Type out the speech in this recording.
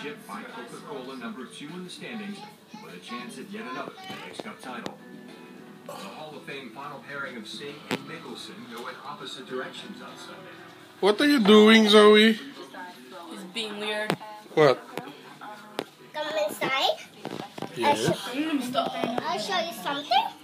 championship by Coca-Cola, number two in the standings, with a chance at yet another FedEx Cup title. The Hall of Fame final pairing of Singh and Mickelson go in opposite directions on Sunday. What are you doing, Zoe? He's being weird. What? Come inside. Yes. I'll show you something.